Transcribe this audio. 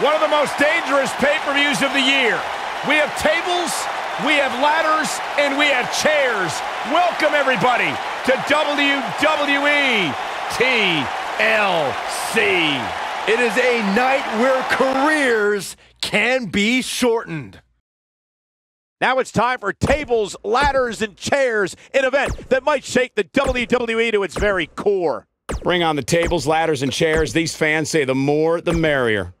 one of the most dangerous pay-per-views of the year. We have tables, we have ladders, and we have chairs. Welcome, everybody, to WWE TLC. It is a night where careers can be shortened. Now it's time for tables, ladders, and chairs, an event that might shake the WWE to its very core. Bring on the tables, ladders, and chairs. These fans say the more, the merrier.